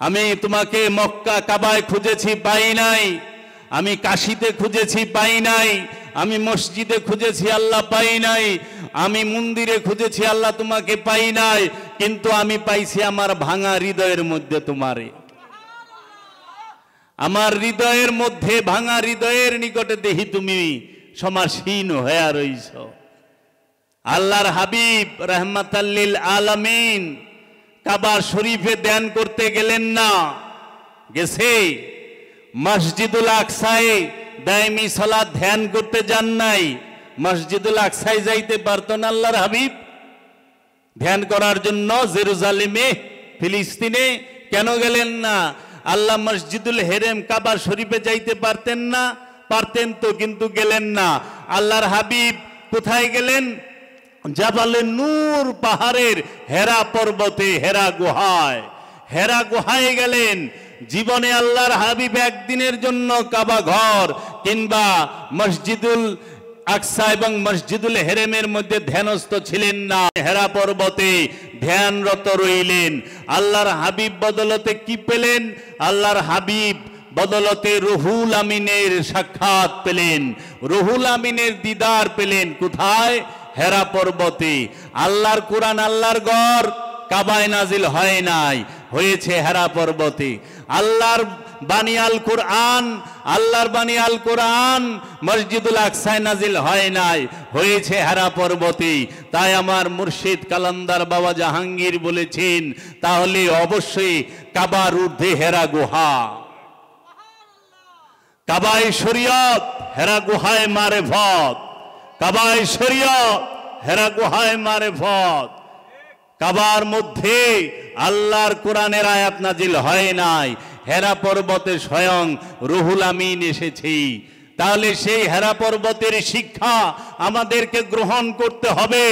আমি তোমাকে মক্কা, কাবায় খুঁজেছি, পাই নাই। আমি কাশিতে খুঁজেছি, পাই নাই। আমি মসজিদে খুঁজেছি, আল্লাহ পাই নাই। আমি মন্দিরে খুঁজেছি, আল্লাহ তোমাকে পাই নাই। কিন্তু আমি পাইছি আমার ভাঙা হৃদয়ের মধ্যে তোমারে। আমার হৃদয়ের মধ্যে ভাঙা হৃদয়ের নিকটে দেখি তুমি সমাসীন হয়ে রইছ। আল্লাহর হাবিব রহমাতাল্লিল আলামিন কাবা শরীফে ধ্যান করতে গেলেন না। গেছে। মসজিদুল আকসায় দায়মি সালাত ধ্যান করতে যান নাই। মসজিদুল আকসায় যাইতে পারতো না আল্লাহর হাবিব। ধ্যান করার জন্য জেরুজালেমে, ফিলিস্তিনে কেন গেলেন না? আল্লাহ মসজিদুল হেরেম কাবা শরীফে যাইতে পারতেন না। পারতেন তো, কিন্তু গেলেন না। আল্লাহর হাবিব কোথায় গেলেন? জাবালে নূর পাহাড়ের হেরা পর্বতে হেরা গুহায়। হেরা গুহায় গেলেন। জীবনে আল্লাহর হাবিব একদিনের জন্য কাবা ঘর কিংবা মসজিদুল আকসা এবং মসজিদুল হেরেমের মধ্যে ধ্যানস্থ ছিলেন না। হেরা পর্বতে ধ্যানরত রইলেন। আল্লাহর হাবিব বদলতে কি পেলেন? আল্লাহর হাবিব বদলতে রুহুল আমিনের সাক্ষাৎ পেলেন। রুহুল আমিনের দিদার পেলেন। কোথায়? হেরা পর্বতে, আল্লাহর কোরআন, আল্লাহর গড় কাবায় নাজিল হয় নাই, হয়েছে হেরা পর্বতে। আল্লাহর বাণী আল কোরআন, আল্লাহর বাণী আল কোরআন, মসজিদুল আকসায় নাজিল হয় নাই, হয়েছে হেরা পর্বতে। তাই আমার মুর্শিদ কালান্দার বাবা জাহাঙ্গীর বলেছেন, তাহলে অবশ্যই কাবার ঊর্ধ্বে হেরা গুহা। কাবাই শরীয়ত, হেরা গুহায় মারে ভত কাবাই শরীয়ত হেরা গুহায় মারে ভত কাবার মধ্যে আল্লাহর কোরআনের আয়াত নাজিল হয় নাই। হেরা পর্বতে স্বয়ং রুহুল আমিন এসেছি। তাহলে সেই হেরা পর্বতের শিক্ষা আমাদেরকে গ্রহণ করতে হবে।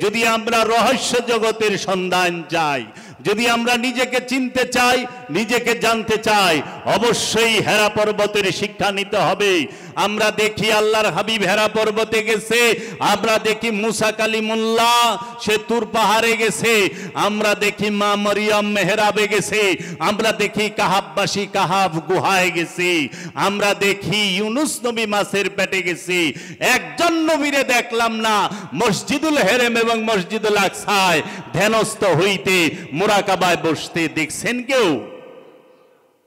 যদি আমরা রহস্য জগতের সন্ধান চাই, যদি আমরা নিজেকে চিনতে চাই, নিজেকে জানতে চাই, অবশ্যই হেরা পর্বতের শিক্ষা নিতে হবে। আমরা দেখি আল্লাহর হাবিব হেরা পর্বতে গেছে। আমরা দেখি মুসা কালিমুল্লাহ, সে তুর পাহাড়ে গেছে। আমরা দেখি মা মরিয়ম মেহরাবে গেছে। আমরা দেখি কাহাববাসী কাহাব গুহায় গেছে। আমরা দেখি ইউনুস নবী মাসের পেটে গেছি। একজন নবীরে দেখলাম না, মসজিদুল হেরেম এবং মসজিদুল আকসায় ধ্যানস্থ হইতে মোরাকাবায় বসতে দেখছেন কেউ?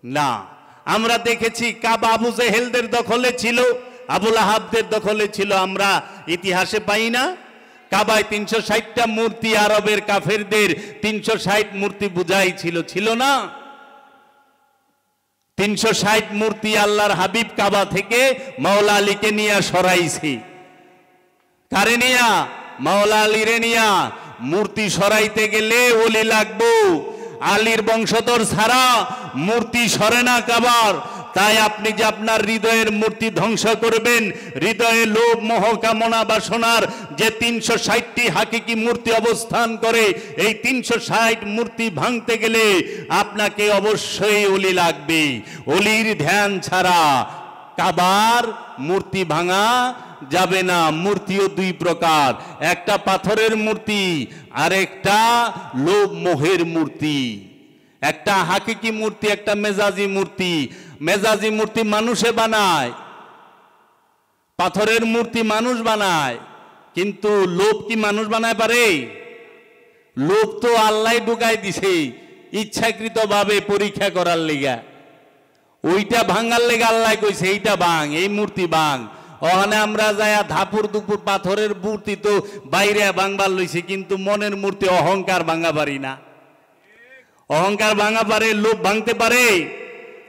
না। আমরা দেখেছি কাবা আবু জেহেলদের দখলে ছিল আবুল আহাবদের দখলে ছিল, আমরা ইতিহাসে পাই না। কাবায় তিনশো ষাটটা মূর্তি আরবের কাফেরদের তিনশো ষাট মূর্তি বুঝাই ছিল ছিল না। তিনশো ষাট মূর্তি আল্লাহর হাবিব কাবা থেকে মাওলা আলীকে নিয়ে সরাইছি। কারে নিয়া? মাওলা আলীরে নিয়া। মূর্তি সরাইতে গেলে ওলি লাগবো। আলীর বংশধর ছাড়া মূর্তি সরে না কাবার। তাই আপনি যে আপনার হৃদয়ের মূর্তি ধ্বংস করবেন, হৃদয়ে লোভ, মোহ, কামনা, বাসনার যে তিনশো ষাটটি হাকিকি মূর্তি অবস্থান করে, এই তিনশো ষাট মূর্তি ভাঙতে গেলে আপনাকে অবশ্যই অলি লাগবে। অলির ধ্যান ছাড়া কাবার মূর্তি ভাঙা যাবে না, মূর্তিও দুই প্রকার। একটা পাথরের মূর্তি আর একটা লোভ মোহের মূর্তি। একটা হাকিকি মূর্তি, একটা মেজাজি মূর্তি। মেজাজি মূর্তি মানুষে বানায়, পাথরের মূর্তি মানুষ বানায়, কিন্তু লোভ কি মানুষ বানায় পারে? লোভ তো আল্লাহ ঢুকাই দিছে, ইচ্ছাকৃতভাবে পরীক্ষা করার লিগা। ওইটা ভাঙার লেগে আল্লাহ কইছে, এইটা ভাঙ, এই মূর্তি ভাঙ। ওখানে আমরা যায়া ধাপুর দুপুর পাথরের মূর্তি তো বাইরে ভাঙবার লইছি, কিন্তু মনের মূর্তি অহংকার ভাঙা পারি না। অহংকার ভাঙা পারে, লোভ ভাঙতে পারে।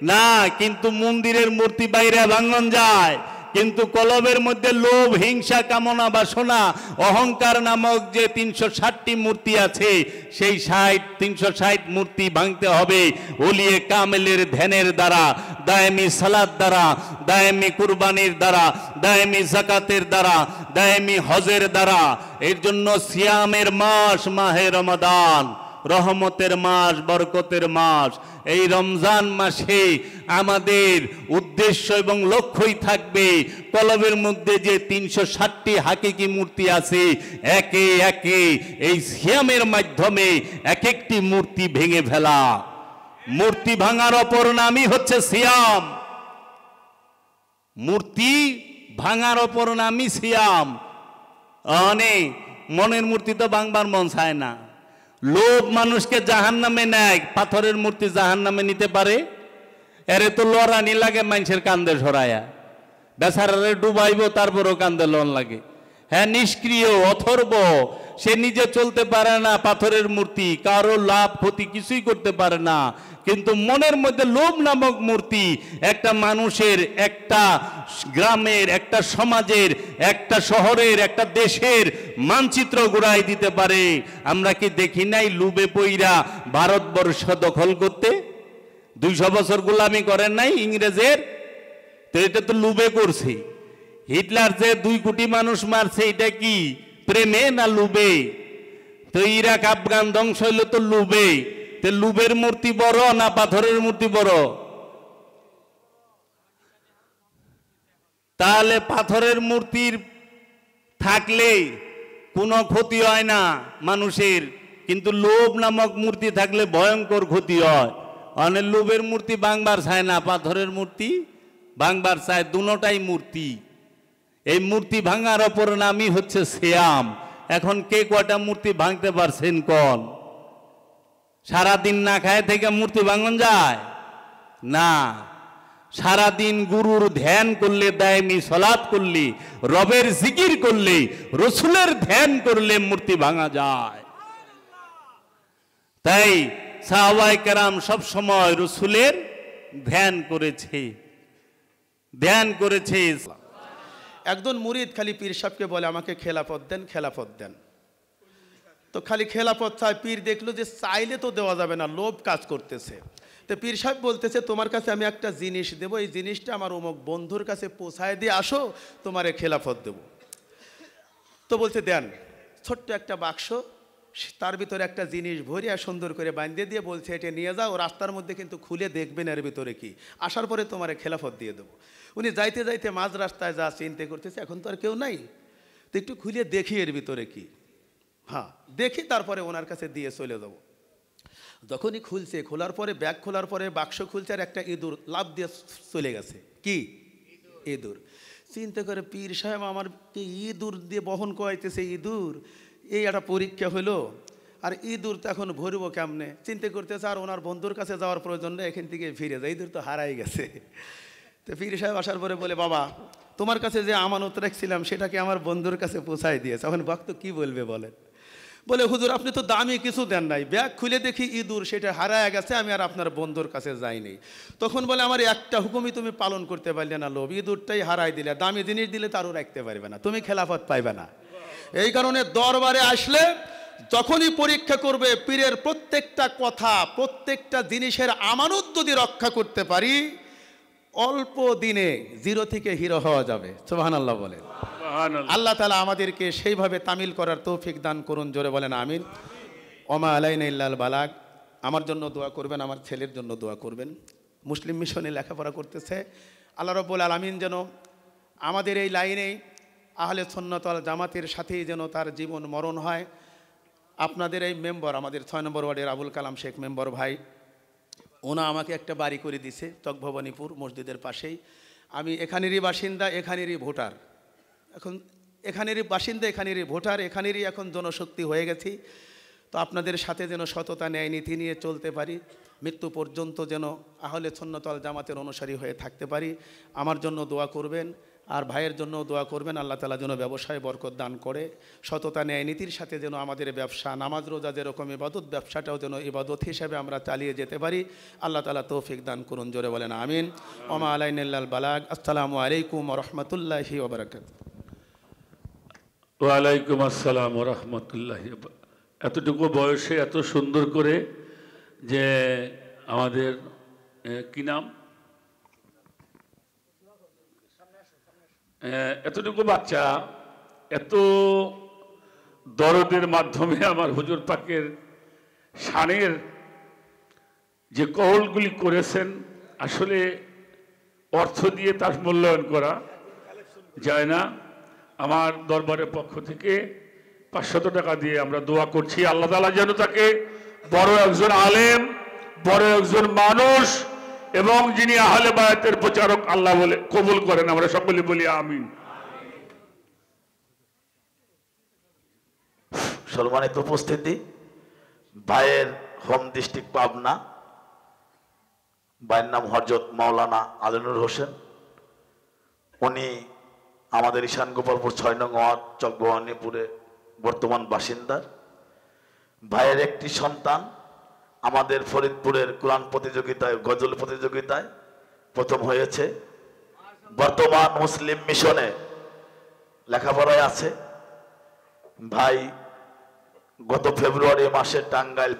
না, কিন্তু মন্দিরের মূর্তি বাইরে ভাঙন যায়। কিন্তু কলবের মধ্যে লোভ, হিংসা, কামনা, বাসনা, অহংকার নামক যে তিনশো ষাটটি মূর্তি আছে, সেই ষাট, তিনশো ষাট মূর্তি ভাঙতে হবে ওলিয়ে কামেলের ধ্যানের দ্বারা, দায়েমি সালাদ দ্বারা, দায়েমি কুরবানির দ্বারা, দায়েমি জাকাতের দ্বারা, দায়েমি হজের দ্বারা। এর জন্য সিয়ামের মাস, মাহে রমাদান। রহমতের মাস, বরকতের মাস। এই রমজান মাসে আমাদের উদ্দেশ্য এবং লক্ষ্যই থাকবে কলবের মধ্যে যে তিনশো ষাটটি হাকিকি মূর্তি আছে, একে একে এই সিয়ামের মাধ্যমে এক একটি মূর্তি ভেঙে ফেলা। মূর্তি ভাঙার অপর নামই হচ্ছে সিয়াম। মূর্তি ভাঙার অপর নামই সিয়াম। অনে মনের মূর্তি তো ভাঙবার মন চায় না। লোভ মানুষকে জাহান নামে নেয়, পাথরের মূর্তি জাহান নামে নিতে পারে। এরে তো লড়ানি লাগে মানুষের কান্দে সরায়া। বেচারারে ডুবাইব, তারপরও কান্দে লন লাগে। হ্যাঁ নিষ্ক্রিয়, অথর্ব। সে নিজে চলতে পারে না পাথরের মূর্তি, কারও লাভ, ক্ষতি কিছুই করতে পারে না। কিন্তু মনের মধ্যে লোভ নামক মূর্তি, একটা মানুষের, একটা গ্রামের, একটা সমাজের, একটা শহরের, একটা দেশের মানচিত্র গোড়াই দিতে পারে। আমরা কি দেখি নাই লুবে পইরা ভারতবর্ষ দখল করতে? দুইশো বছর গোলামি করেন নাই ইংরেজের? তো এটা তো লুবে করছে। হিটলার যে দুই কোটি মানুষ মারছে, এটা কি প্রেমে না লুবে? তো ইরাক, আফগান ধ্বংস হইল তো লুবে। তো লুবের মূর্তি বড় না পাথরের মূর্তি বড়? তাহলে পাথরের মূর্তির থাকলে কোনো ক্ষতি হয় না মানুষের, কিন্তু লোভ নামক মূর্তি থাকলে ভয়ঙ্কর ক্ষতি হয়। অনেক লোভের মূর্তি বাংবার চায় না, পাথরের মূর্তি বাংবার চায়, দুটাই মূর্তি। এই মূর্তি ভাঙার অপর নামই হচ্ছে শ্যাম এখন কে কয়টা মূর্তি ভাঙতে পারছেন কন? সারাদিন না খায় থেকে মূর্তি ভাঙন যায়? না। সারাদিন গুরুর ধ্যান করলে দায়মি সলাৎ করলে, রবের জিকির করলে, রসুলের ধ্যান করলে মূর্তি ভাঙা যায়। তাই সাহবাই কেরাম সব সময় রসুলের ধ্যান করেছে। ধ্যান করেছে। একজন মুরিদ খালি পীর সাহেবকে বলে, আমাকে খেলাফত দেন খেলাফত দেন। তো খালি খেলাফত চায়, পীর দেখল যে চাইলে তো দেওয়া যাবে না, লোভ কাজ করতেছে। তো পীর সাহেব বলতেছে, তোমার কাছে আমি একটা জিনিস দেব, এই জিনিসটা আমার অমুক বন্ধুর কাছে পোষায় দিয়ে আসো, তোমারে খেলাফত দেব। তো বলছে, দেন। ছোট্ট একটা বাক্স তার ভিতরে একটা জিনিস ভরিয়া সুন্দর করে বাঁধিয়ে দিয়ে বলছে, এটা নিয়ে যাও, রাস্তার মধ্যে কিন্তু খুলে দেখবেন এর ভিতরে কি। আসার পরে তোমারে খেলাফত দিয়ে দেবো। উনি যাইতে যাইতে মাঝ রাস্তায় যা চিনতে করতেছে, এখন তো আর কেউ নাই। তো একটু খুলে দেখি এর ভিতরে কি। হ্যাঁ দেখি তারপরে ওনার কাছে দিয়ে চলে যাব। যখনই খুলছে, খোলার পরে, ব্যাগ খোলার পরে, বাক্স খুলছে আর একটা ইঁদুর লাভ দিয়ে চলে গেছে। কি? ইঁদুর। চিন্তা করে পীর সাহেব, আমার ইঁদুর দিয়ে বহন করাইতেছে ইঁদুর? এই একটা পরীক্ষা হলো, আর ইঁদুর তো এখন ভরব কেমনে? চিন্তা করতেছে, আর ওনার বন্ধুর কাছে যাওয়ার প্রয়োজন নেই, এখান থেকে ফিরে যায়। ইঁদুর তো হারাই গেছে। তো পীর সাহেব আসার পরে বলে, বাবা, তোমার কাছে যে আমানত রাখছিলাম সেটাকে আমার বন্ধুর কাছে পৌঁছাই দিয়েছে? এখন ভক্ত কি বলবে বলেন? বলে, হুজুর, আপনি তো দামি কিছু দেন নাই। ব্যাগ খুলে দেখি ইঁদুর, সেটা হারায় গেছে, আমি আর আপনার বন্ধুর কাছে যাইনি। তখন বলে, আমার একটা হুকুমই তুমি পালন করতে পারলে না লোভ। ইঁদুরটাই হারাই দিলে, দামি জিনিস দিলে তারও রাখতে পারবে না। তুমি খেলাফত পাইবে না। এই কারণে দরবারে আসলে যখনই পরীক্ষা করবে পীরের প্রত্যেকটা কথা প্রত্যেকটা জিনিসের আমানত যদি রক্ষা করতে পারি অল্প দিনে জিরো থেকে হিরো হওয়া যাবে। সোহান আল্লাহ বলে আল্লাহ তালা আমাদেরকে সেইভাবে তামিল করার তৌফিক দান করুন জোরে বলেন আমিন। ওমা আলাইন ইল্লাল বালাক আমার জন্য দোয়া করবেন আমার ছেলের জন্য দোয়া করবেন। মুসলিম মিশনে লেখাপড়া করতেছে। আল্লাহ রব্বুল আলমিন যেন আমাদের এই লাইনেই আহলে সন্ন্যতল জামাতের সাথেই যেন তার জীবন মরণ হয়। আপনাদের এই মেম্বার, আমাদের ছয় নম্বর ওয়ার্ডের আবুল কালাম শেখ মেম্বার ভাই, ওনা আমাকে একটা বাড়ি করে দিছে চকভবানীপুর মসজিদের পাশেই। আমি এখানেরই বাসিন্দা, এখানেরই ভোটার। এখন এখানেরই বাসিন্দা, এখানেরই ভোটার, এখানেরই এখন জনশক্তি হয়ে গেছি। তো আপনাদের সাথে যেন সততা, ন্যায় নীতি নিয়ে চলতে পারি, মৃত্যু পর্যন্ত যেন আহলে ছন্নতল জামাতের অনুসারী হয়ে থাকতে পারি। আমার জন্য দোয়া করবেন। আর ভাইয়ের জন্য দোয়া করবেন, আল্লাহ তালা যেন ব্যবসায় বরকত দান করে, সততা, ন্যায়, নীতির সাথে যেন আমাদের ব্যবসা, নামাজ, রোজা যেরকম ইবাদত, ব্যবসাটাও যেন ইবাদত হিসাবে আমরা চালিয়ে যেতে পারি। আল্লাহ তালা তৌফিক দান করুন, জোরে বলেন, আমিন। ওমা আলাইনাল বালাগ, আসসালামু আলাইকুম রহমতুল্লাহি ওবরাকাত ওয়ালাইকুম আসসালাম রহমতুল্লাহ এতটুকু বয়সে এত সুন্দর করে যে আমাদের কি নাম? এতটুকু বাচ্চা, এত দরদের মাধ্যমে আমার হুজুর পাকের শানের যে কহলগুলি করেছেন, আসলে অর্থ দিয়ে তার মূল্যায়ন করা যায় না। আমার দরবারের পক্ষ থেকে পাঁচশত টাকা দিয়ে আমরা দোয়া করছি। আল্লাহ তালা যেন তাকে বড় একজন আলেম, বড় একজন মানুষ এবং যিনি আহলে বায়াতের প্রচারক, আল্লাহ বলে, কবুল করেন, আমরা সকলে বলি আমিন। সম্মানিত উপস্থিতি ভাইয়ের হোম ডিস্ট্রিক্ট পাবনা। ভাইয়ের নাম হরজত মাওলানা আলিনুর হোসেন। উনি আমাদের ঈশান গোপালপুর ছয় নং ওয়ার্ড বর্তমান বাসিন্দার। ভাইয়ের একটি সন্তান আমাদের ফরিদপুরের কোরআন প্রতিযোগিতায়, গজল প্রতিযোগিতায় প্রথম হয়েছে। বর্তমান মুসলিম মিশনে লেখাপড়ায় আছে। ভাই, গত ফেব্রুয়ারি মাসে টাঙ্গাইল